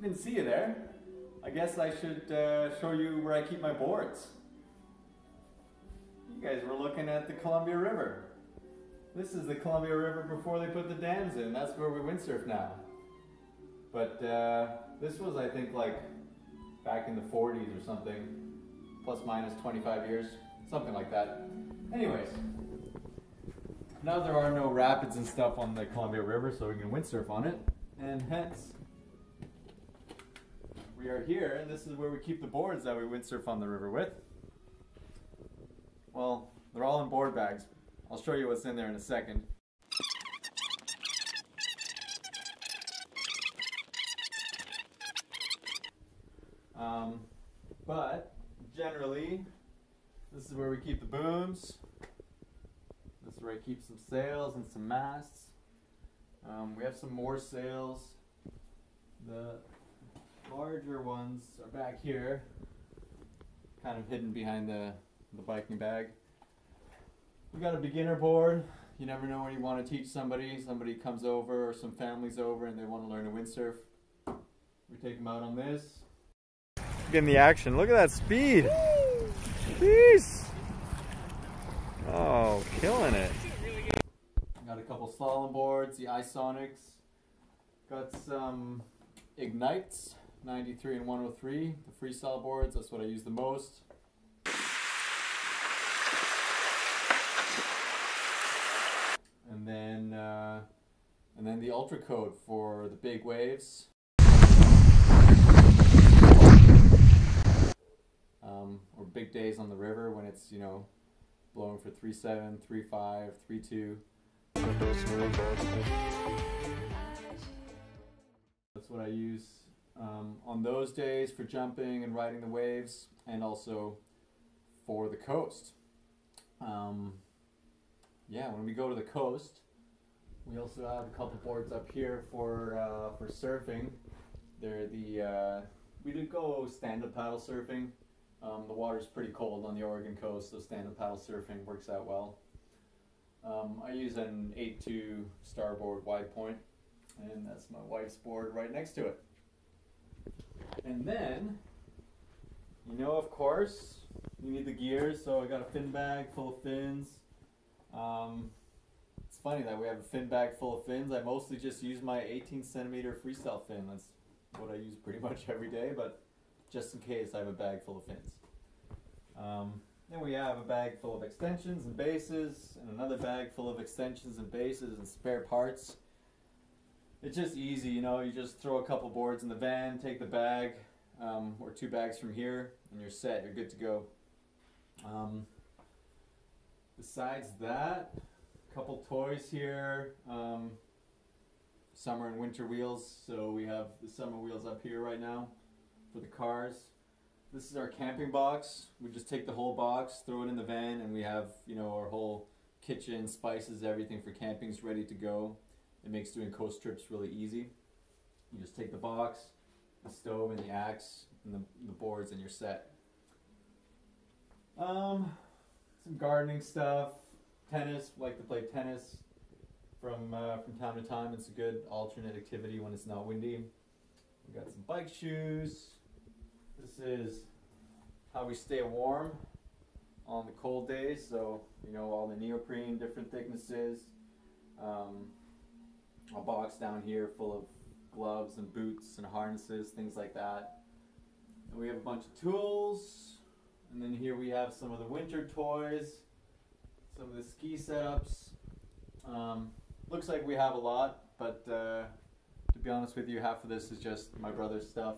didn't see you there. I guess I should uh, show you where I keep my boards. You guys were looking at the Columbia River. This is the Columbia River before they put the dams in. That's where we windsurf now. But uh, this was, I think, like back in the 40s or something, plus minus 25 years, something like that. Anyways, now there are no rapids and stuff on the Columbia River, so we can windsurf on it, and hence we are here, and this is where we keep the boards that we windsurf on the river with. Well, they're all in board bags. I'll show you what's in there in a second. Um, but generally, this is where we keep the booms. This is where I keep some sails and some masts. Um, we have some more sails. The larger ones are back here, kind of hidden behind the, the biking bag. We got a beginner board. You never know when you want to teach somebody. Somebody comes over or some family's over and they want to learn to windsurf. We take them out on this. Getting the action. Look at that speed. Jeez. Oh, killing it. Got a couple slalom boards, the Isonics. Got some Ignites, 93 and 103, the freestyle boards. That's what I use the most. And then, uh, and then the UltraKode for the big waves. Um, or big days on the river when it's, you know, blowing for 3.7, 3.5, 3.2. That's what I use um, on those days for jumping and riding the waves and also for the coast. Um, yeah, when we go to the coast, we also have a couple boards up here for uh, for surfing. They're the uh, we did go stand-up paddle surfing. Um, the water's pretty cold on the Oregon coast, so stand-up paddle surfing works out well. Um, I use an 8.2 starboard wide point, and that's my wife's board right next to it. And then, you know, of course, you need the gears, so I got a fin bag full of fins. Um, it's funny that we have a fin bag full of fins. I mostly just use my 18 centimeter freestyle fin. That's what I use pretty much every day, but just in case I have a bag full of fins. Um, then we have a bag full of extensions and bases, and another bag full of extensions and bases and spare parts. It's just easy, you know, you just throw a couple boards in the van, take the bag, um, or two bags from here, and you're set, you're good to go. Um, besides that, a couple toys here, um, summer and winter wheels. So we have the summer wheels up here right now for the cars. This is our camping box. We just take the whole box, throw it in the van, and we have, you know, our whole kitchen, spices, everything for camping's ready to go. It makes doing coast trips really easy. You just take the box, the stove, and the axe, and the, the boards, and you're set. Um, some gardening stuff, tennis. Like to play tennis from uh, from time to time. It's a good alternate activity when it's not windy. We got some bike shoes. This is how we stay warm on the cold days. So you know all the neoprene, different thicknesses. Um, a box down here full of gloves and boots and harnesses, things like that. And we have a bunch of tools. And then here we have some of the winter toys, some of the ski setups. Um, looks like we have a lot, but uh, to be honest with you, half of this is just my brother's stuff.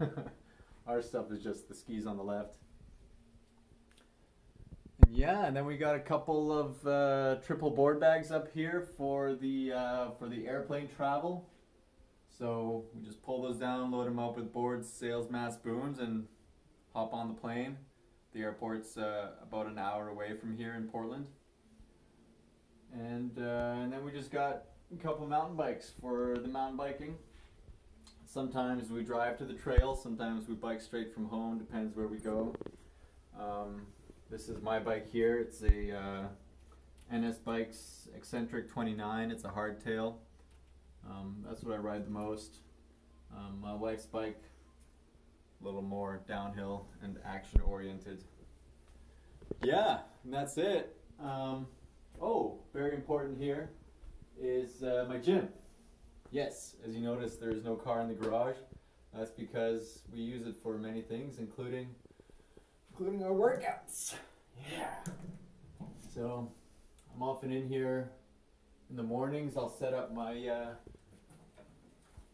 Our stuff is just the skis on the left. Yeah, and then we got a couple of uh, triple board bags up here for the uh, for the airplane travel. So we just pull those down, load them up with boards, sails, masts, booms, and hop on the plane. The airport's uh, about an hour away from here in Portland. And, uh, and then we just got a couple mountain bikes for the mountain biking. Sometimes we drive to the trail, sometimes we bike straight from home, depends where we go. Um, this is my bike here. It's a uh, NS Bikes Eccentric 29. It's a hardtail. Um, that's what I ride the most. Um, my wife's bike, a little more downhill and action oriented. Yeah, and that's it. Um, oh, very important here is uh, my gym. Yes, as you notice, there is no car in the garage. That's because we use it for many things, including including our workouts. Yeah. So I'm often in here in the mornings. I'll set up my uh,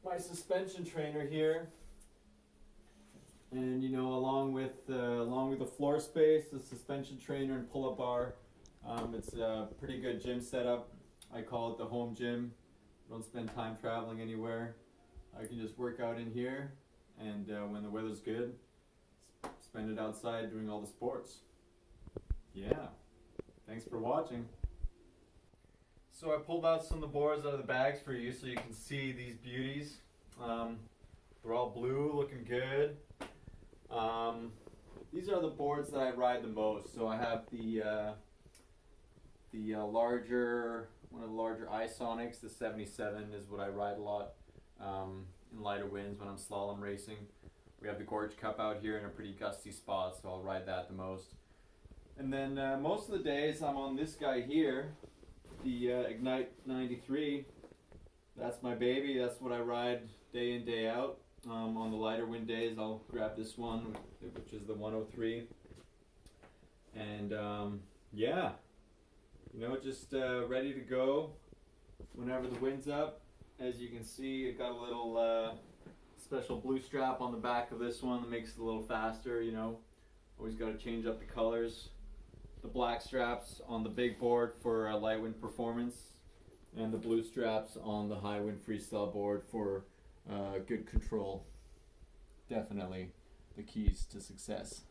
my suspension trainer here, and you know, along with uh, along with the floor space, the suspension trainer and pull-up bar. Um, it's a pretty good gym setup. I call it the home gym. Don't spend time traveling anywhere. I can just work out in here, and uh, when the weather's good, spend it outside doing all the sports. Yeah. Thanks for watching. So I pulled out some of the boards out of the bags for you so you can see these beauties. Um, they're all blue, looking good. Um, these are the boards that I ride the most. So I have the uh, the uh, larger, one of the larger Isonics, the 77 is what I ride a lot um, in lighter winds when I'm slalom racing. We have the Gorge Cup out here in a pretty gusty spot, so I'll ride that the most. And then uh, most of the days I'm on this guy here, the uh, Ignite 93. That's my baby. That's what I ride day in, day out. Um, on the lighter wind days, I'll grab this one, which is the 103. And um, yeah, you know, just uh, ready to go whenever the wind's up. As you can see, it got a little uh, special blue strap on the back of this one that makes it a little faster, you know. Always got to change up the colors. The black straps on the big board for light wind performance and the blue straps on the high wind freestyle board for uh, good control. Definitely the keys to success.